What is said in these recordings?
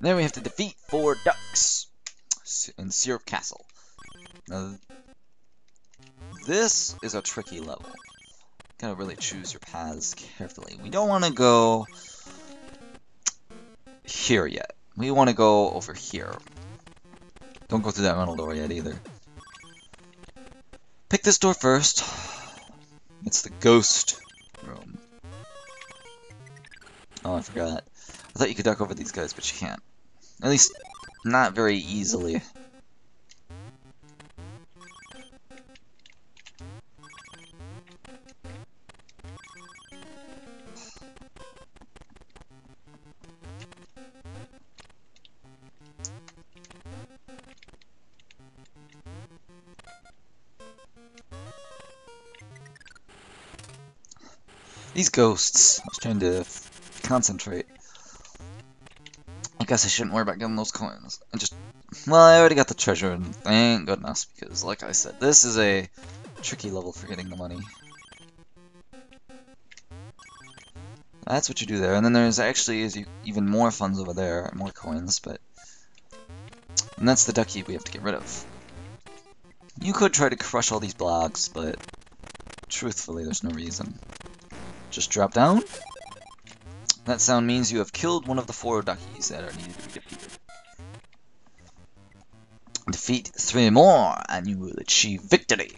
Then we have to defeat four ducks in Syrup Castle. Now, this is a tricky level. Gotta really choose your paths carefully. We don't want to go here yet. We want to go over here. Don't go through that rental door yet either. Pick this door first. It's the ghost room. Oh, I forgot. I thought you could duck over these guys, but you can't. At least, not very easily. These ghosts. I was trying to concentrate. Guess I shouldn't worry about getting those coins. I just... Well, I already got the treasure, and thank goodness, because, like I said, this is a tricky level for getting the money. That's what you do there, and then there's actually is even more funds over there, more coins, but... And that's the ducky we have to get rid of. You could try to crush all these blocks, but truthfully, there's no reason. Just drop down. That sound means you have killed one of the four duckies that are needed to be defeated. Defeat three more, and you will achieve victory.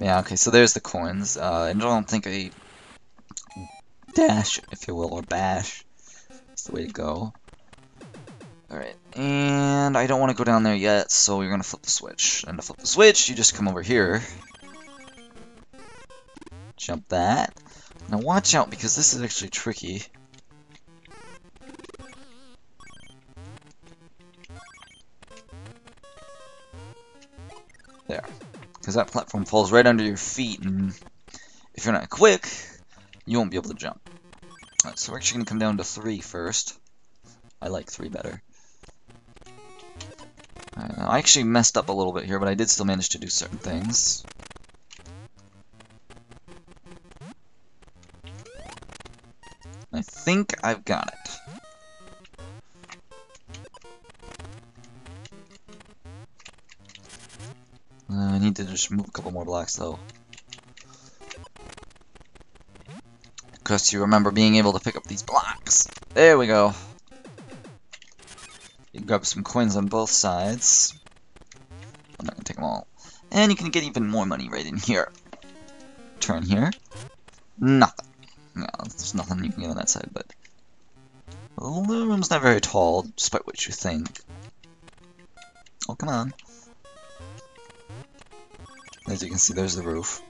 Yeah, okay, so there's the coins. Uh, I don't think a dash, if you will, or bash is the way to go. Alright, and I don't want to go down there yet, so you're going to flip the switch. And to flip the switch, you just come over here. Jump that. Now watch out, because this is actually tricky. There. Because that platform falls right under your feet, and if you're not quick, you won't be able to jump. Right, so we're actually going to come down to three first. I like three better. I actually messed up a little bit here, but I did still manage to do certain things. Think I've got it. Uh, I need to just move a couple more blocks, though. Because you remember being able to pick up these blocks. There we go. You grab some coins on both sides. I'm not gonna take them all. And you can get even more money right in here. Turn here. Nothing. Yeah, there's nothing you can get on that side, but... The room's not very tall, despite what you think. Oh, come on. As you can see, there's the roof.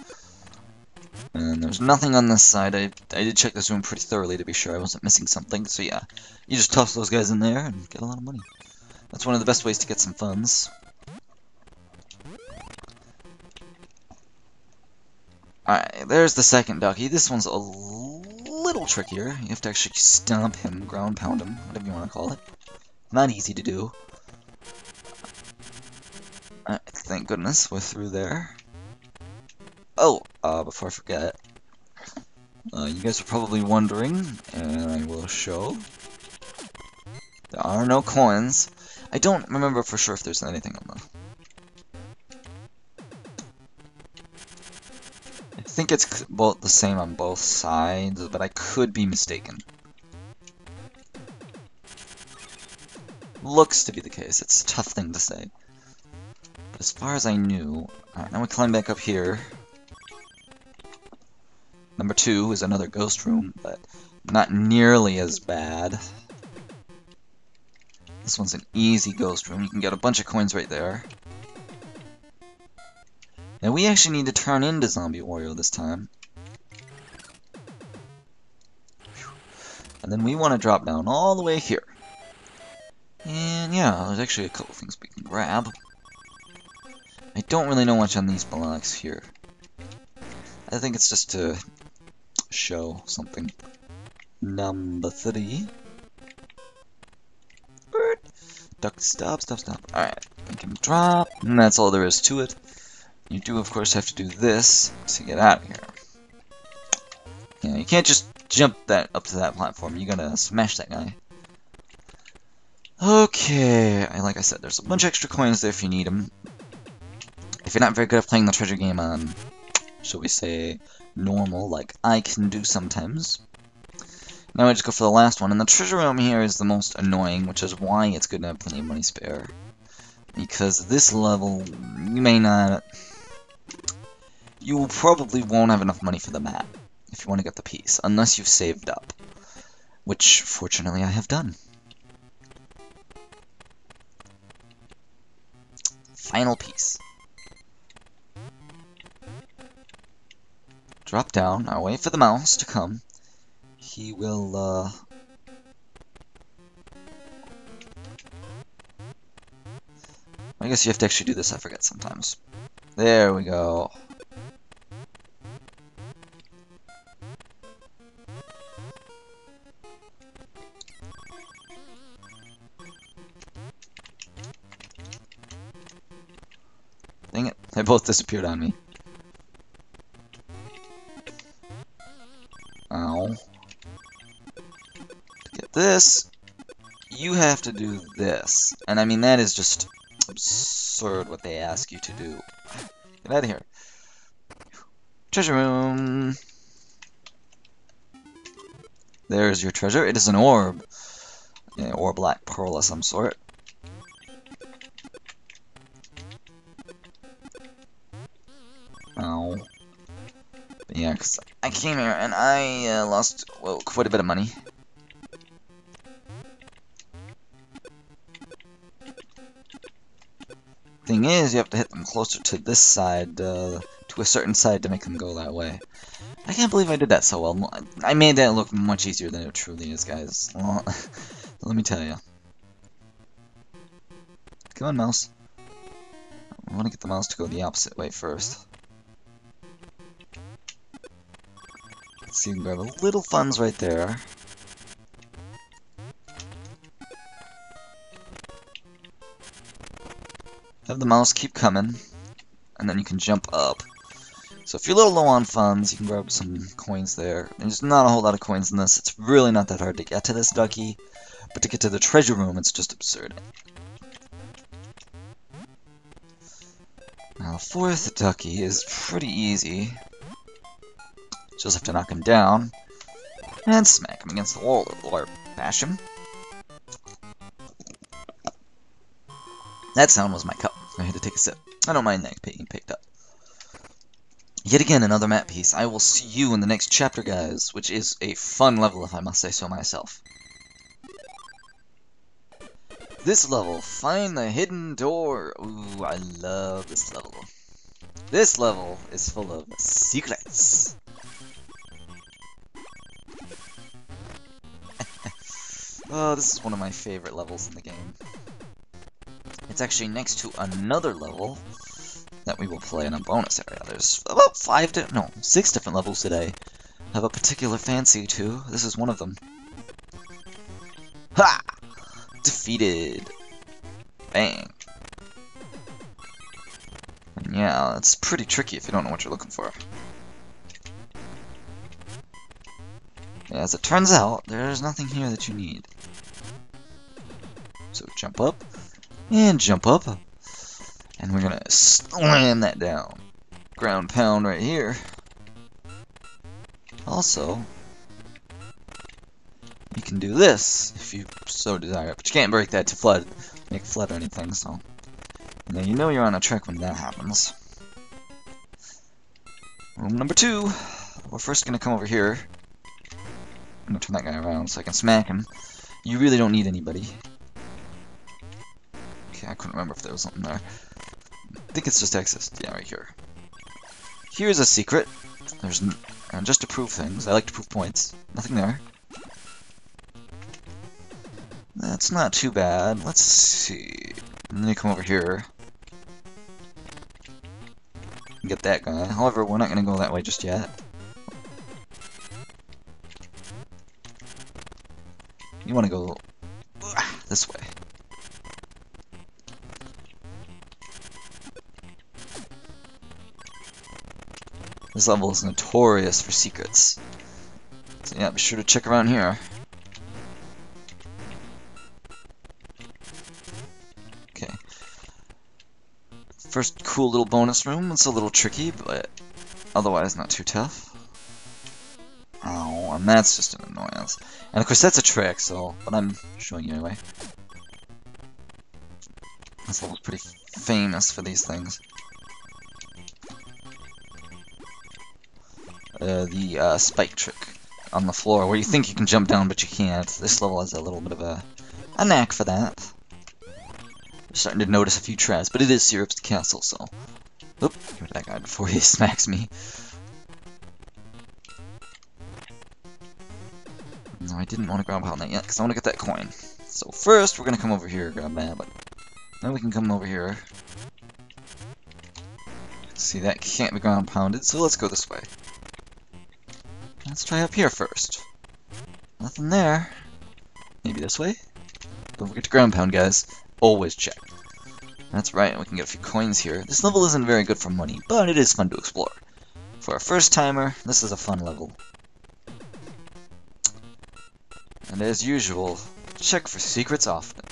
And there's nothing on this side. I, I did check this room pretty thoroughly to be sure I wasn't missing something. So yeah, you just toss those guys in there and get a lot of money. That's one of the best ways to get some funds. Alright, there's the second ducky. This one's a little trickier. You have to actually stomp him, ground pound him, whatever you want to call it. Not easy to do. Right, thank goodness we're through there. Oh, uh, before I forget, uh, you guys are probably wondering, and I will show. There are no coins. I don't remember for sure if there's anything on them. Think it's both the same on both sides, but I could be mistaken. Looks to be the case. It's a tough thing to say. But as far as I knew... Alright, now we climb back up here. Number two is another ghost room, but not nearly as bad. This one's an easy ghost room. You can get a bunch of coins right there. Now we actually need to turn into Zombie Wario this time. And then we want to drop down all the way here. And yeah, there's actually a couple things we can grab. I don't really know much on these blocks here. I think it's just to show something. Number three. Duck, stop, stop, stop. Alright, we can drop, and that's all there is to it. You do, of course, have to do this to get out of here. Yeah, you can't just jump that up to that platform. You gotta smash that guy. Okay, like I said, there's a bunch of extra coins there if you need them. If you're not very good at playing the treasure game on, shall we say, normal, like I can do sometimes. Now I just go for the last one, and the treasure room here is the most annoying, which is why it's good to have plenty of money spare. Because this level, you may not... You probably won't have enough money for the map, if you want to get the piece, unless you've saved up. Which, fortunately, I have done. Final piece. Drop down, I'll wait for the mouse to come. He will, uh... I guess you have to actually do this, I forget sometimes. There we go. Dang it, they both disappeared on me. Ow. To get this, you have to do this. And I mean, that is just absurd what they ask you to do. Get out of here. Treasure room. There's your treasure. It is an orb. Yeah, or black pearl of some sort. Ow. But yeah, because I came here and I uh, lost, well, quite a bit of money. Thing is, you have to hit them closer to this side, uh, to a certain side to make them go that way. I can't believe I did that so well. I made that look much easier than it truly is, guys. Let me tell you. Come on, mouse. I want to get the mouse to go the opposite way first. Let's see, grab a little funds right there. Have the mouse keep coming, and then you can jump up. So if you're a little low on funds, you can grab some coins there. There's not a whole lot of coins in this. It's really not that hard to get to this ducky, but to get to the treasure room, it's just absurd. Now, the fourth ducky is pretty easy. Just have to knock him down, and smack him against the wall, or bash him. That sound was my cup. I had to take a sip. I don't mind that being picked up. Yet again, another map piece. I will see you in the next chapter, guys, which is a fun level, if I must say so myself. This level, find the hidden door. Ooh, I love this level. This level is full of secrets. oh, this is one of my favorite levels in the game. It's actually next to another level that we will play in a bonus area. There's about five, no, six different levels today. Have a particular fancy to. This is one of them. Ha! Defeated. Bang. And yeah, it's pretty tricky if you don't know what you're looking for. As it turns out, there's nothing here that you need. So jump up, and jump up. And we're gonna slam that down. Ground pound right here. Also, you can do this if you so desire, but you can't break that to flood, make flood or anything, so. Now you know you're on a track when that happens. Room number two. We're first gonna come over here. I'm gonna turn that guy around so I can smack him. You really don't need anybody. I couldn't remember if there was something there. I think it's just access. Yeah, right here. Here's a secret. There's and just to prove things. I like to prove points. Nothing there. That's not too bad. Let's see. And then you come over here. Get that guy. However, we're not going to go that way just yet. You want to go this way. This level is notorious for secrets. So yeah, be sure to check around here. Okay. First cool little bonus room. It's a little tricky, but otherwise not too tough. Oh, and that's just an annoyance. And of course that's a trick, so, but I'm showing you anyway. This level's pretty famous for these things. Uh, the uh, spike trick on the floor, where you think you can jump down but you can't. This level has a little bit of a, a knack for that. I'm starting to notice a few traps, but it is Syrup's Castle, so... Oop, get that guy before he smacks me. No, I didn't want to ground pound that yet, because I want to get that coin. So first, we're going to come over here, grab that, but then we can come over here. See, that can't be ground pounded, so let's go this way. Let's try up here first. Nothing there. Maybe this way? Don't forget to ground pound, guys. Always check. That's right, we can get a few coins here. This level isn't very good for money, but it is fun to explore. For a first timer, this is a fun level. And as usual, check for secrets often.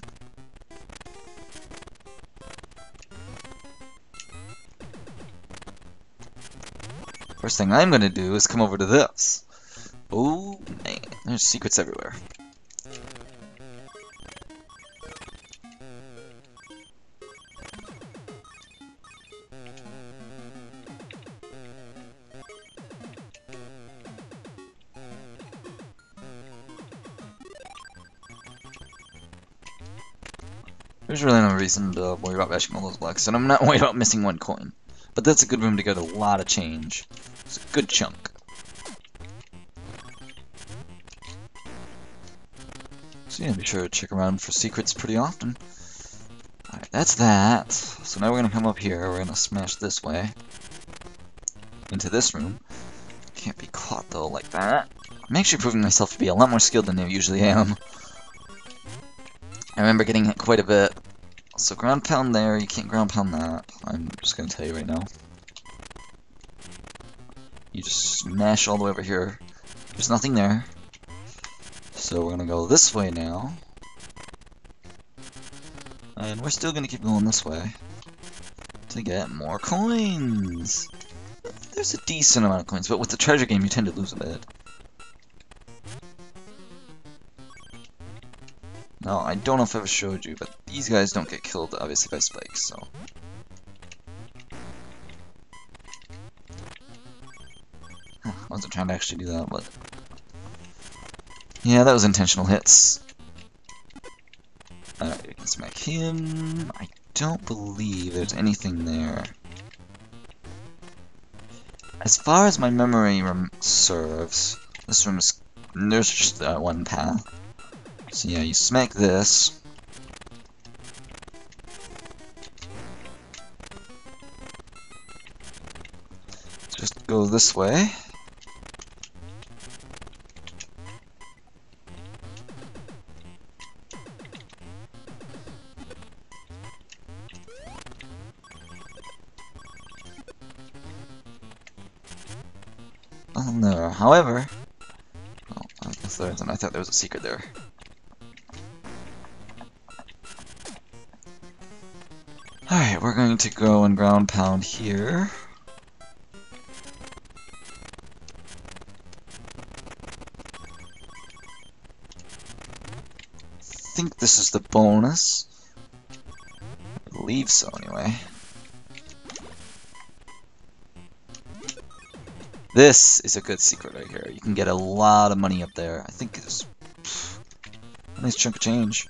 First thing I'm gonna do is come over to this. Oh man, there's secrets everywhere. There's really no reason to worry about bashing all those blocks, and I'm not worried about missing one coin. But that's a good room to get a lot of change. It's a good chunk. Yeah, be sure to check around for secrets pretty often. Alright, that's that. So now we're gonna come up here, we're gonna smash this way. Into this room. Can't be caught though like that. I'm actually proving myself to be a lot more skilled than I usually am. I remember getting hit quite a bit. So ground pound there, you can't ground pound that. I'm just gonna tell you right now. You just smash all the way over here. There's nothing there. So we're gonna go this way now. And we're still gonna keep going this way. To get more coins! There's a decent amount of coins, but with the treasure game you tend to lose a bit. Now, I don't know if I ever showed you, but these guys don't get killed, obviously, by spikes, so... I wasn't trying to actually do that, but... Yeah, that was intentional hits. Alright, we can smack him. I don't believe there's anything there. As far as my memory serves, this room is... There's just uh, one path. So yeah, you smack this. Just go this way. Isn't. I thought there was a secret there. Alright, we're going to go and ground pound here. I think this is the bonus. I believe so, anyway. This is a good secret right here. You can get a lot of money up there. I think it's a nice chunk of change.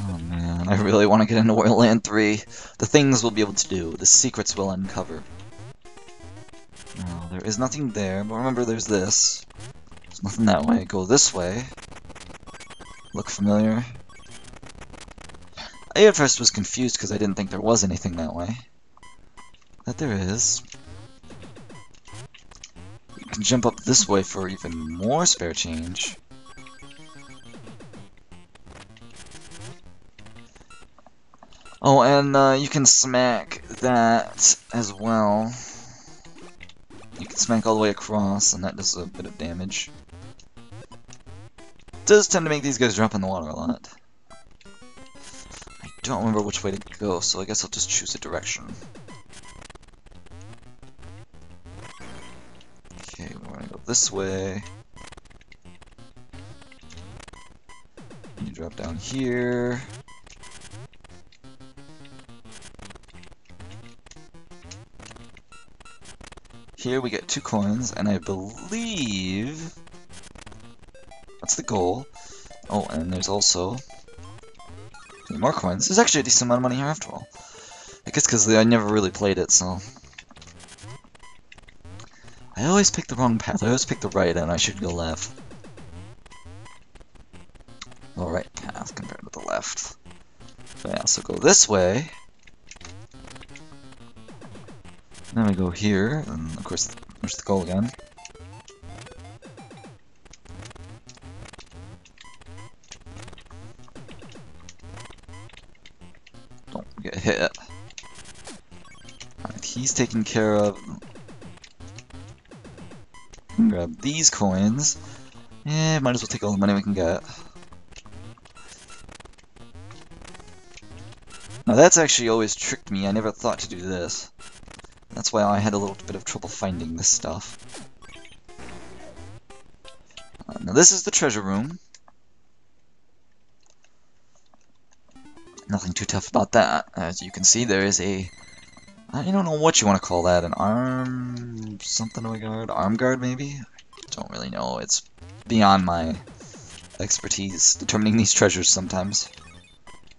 Oh man, I really want to get into Wario Land 3. The things we'll be able to do, the secrets we'll uncover. No, there is nothing there, but remember there's this. There's nothing that way. Go this way. Look familiar? I at first was confused because I didn't think there was anything that way. But there is. You can jump up this way for even more spare change. Oh, and uh, you can smack that as well. You can smack all the way across, and that does a bit of damage. does tend to make these guys drop in the water a lot. I don't remember which way to go, so I guess I'll just choose a direction. This way. You drop down here. Here we get two coins, and I believe that's the goal. Oh, and there's also more coins. There's actually a decent amount of money here after all. I guess because I never really played it, so... I always pick the wrong path. I always pick the right, and I should go left. The right path compared to the left. But I also go this way. Then we go here, and of course, there's the goal again. Don't get hit. He's taken care of. Grab these coins. Yeah, might as well take all the money we can get. Now that's actually always tricked me, I never thought to do this. That's why I had a little bit of trouble finding this stuff. Uh, now this is the treasure room. Nothing too tough about that. As you can see, there is a... I don't know what you want to call that. An arm... something of a guard? Arm guard, maybe? Don't really know. It's beyond my expertise determining these treasures sometimes.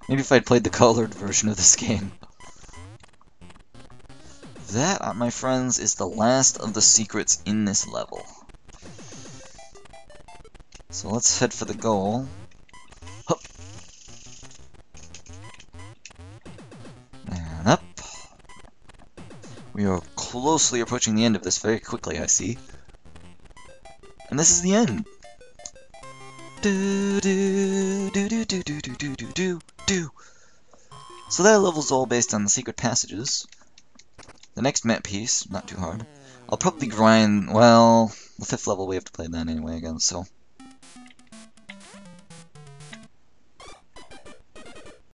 Maybe if I'd played the colored version of this game. That, uh, my friends, is the last of the secrets in this level. So let's head for the goal. We are closely approaching the end of this very quickly, I see. And this is the end. Do do do do do do do do do do. So that level's all based on the secret passages. The next map piece, not too hard. I'll probably grind, well, the fifth level we have to play that anyway again, so